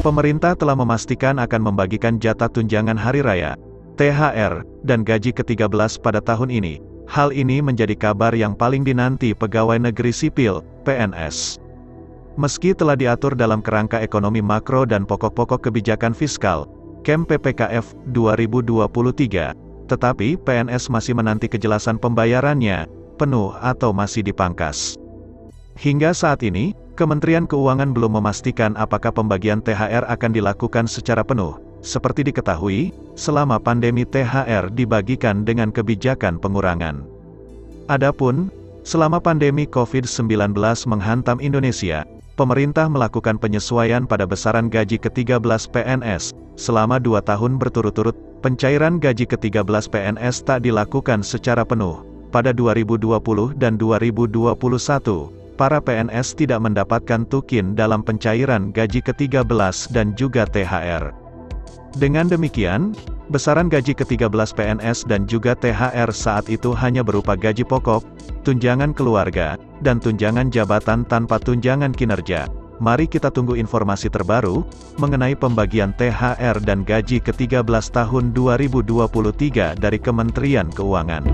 Pemerintah telah memastikan akan membagikan jatah tunjangan hari raya, THR, dan gaji ke-13 pada tahun ini. Hal ini menjadi kabar yang paling dinanti pegawai negeri sipil, PNS. Meski telah diatur dalam kerangka ekonomi makro dan pokok-pokok kebijakan fiskal, KEM PPKF 2023, tetapi PNS masih menanti kejelasan pembayarannya, penuh atau masih dipangkas. Hingga saat ini, Kementerian Keuangan belum memastikan apakah pembagian THR akan dilakukan secara penuh. Seperti diketahui, selama pandemi THR dibagikan dengan kebijakan pengurangan. Adapun, selama pandemi COVID-19 menghantam Indonesia, pemerintah melakukan penyesuaian pada besaran gaji ke-13 PNS. Selama dua tahun berturut-turut, pencairan gaji ke-13 PNS tak dilakukan secara penuh. Pada 2020 dan 2021, para PNS tidak mendapatkan tukin dalam pencairan gaji ke-13 dan juga THR. Dengan demikian, besaran gaji ke-13 PNS dan juga THR saat itu hanya berupa gaji pokok, tunjangan keluarga, dan tunjangan jabatan tanpa tunjangan kinerja. Mari kita tunggu informasi terbaru, mengenai pembagian THR dan gaji ke-13 tahun 2023 dari Kementerian Keuangan.